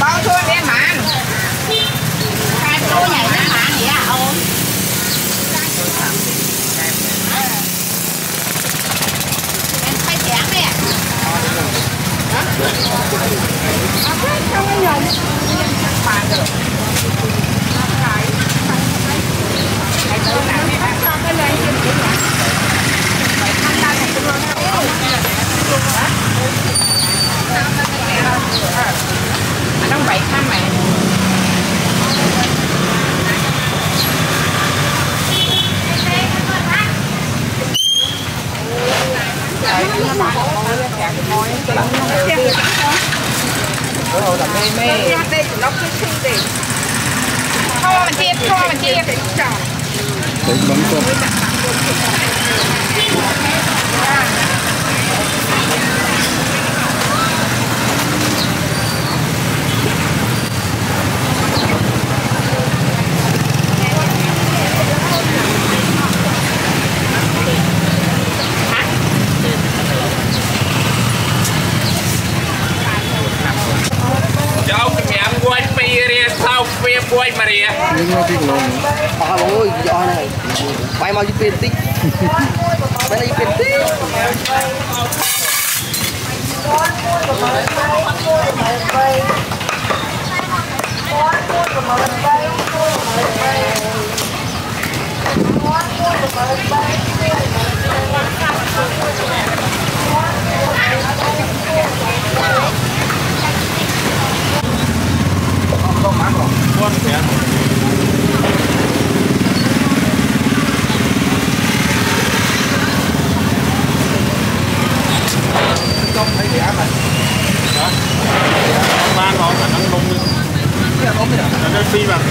bao thôi em mạn hai tô nhảy lên mạn vậy à ông em thấy chán nè à, thế sao cái nhồng bàn được Hãy subscribe cho kênh Ghiền Mì Gõ Để không bỏ lỡ những video hấp dẫn Nông bảy khăn mày Thôi mình chia, thôi mình chia Để video hấp dẫn 哎。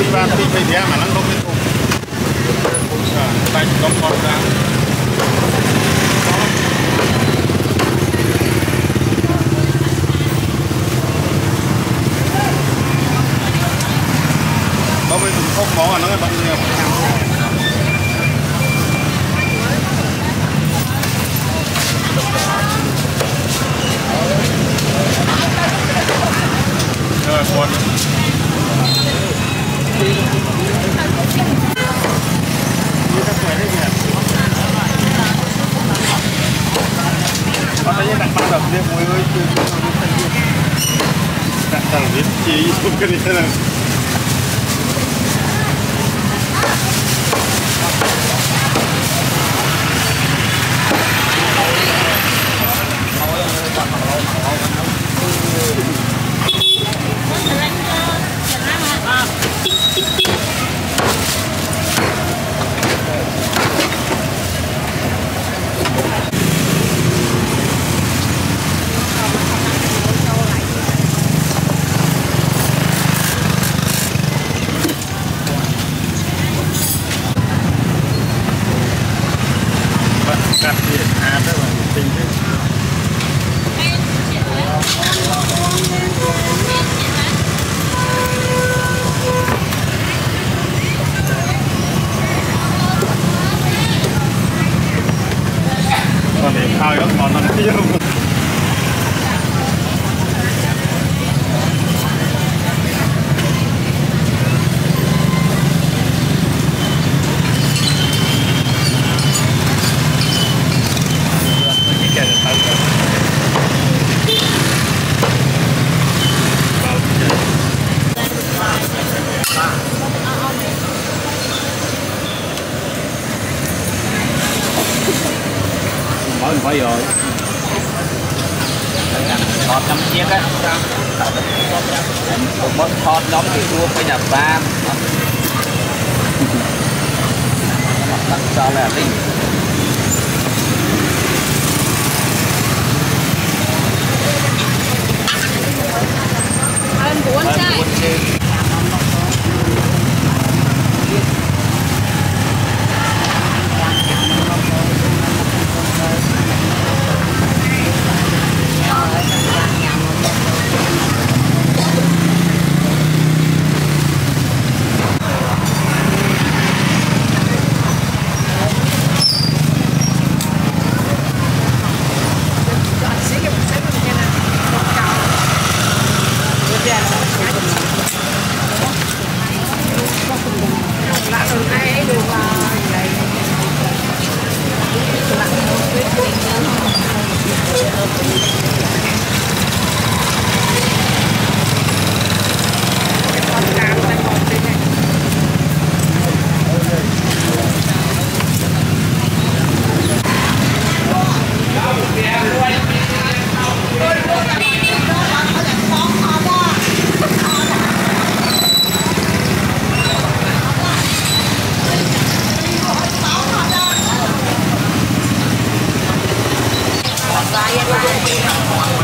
2បាន2 25អាហ្នឹងលោកមានធំធំសាតែចំកោតដែរ и испуг, конечно,